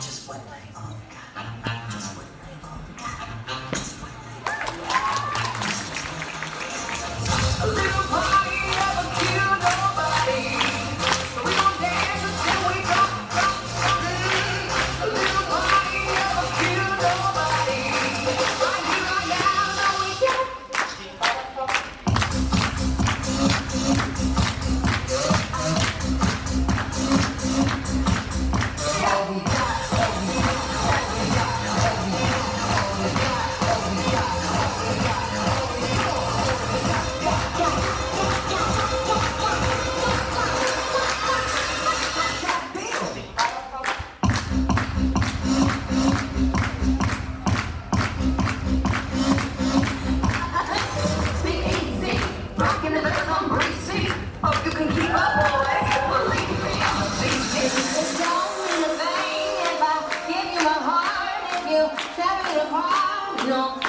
Just what? Oh, God. Hope you can keep up all right. Believe me. If I give you my heart, you tear it apart, no.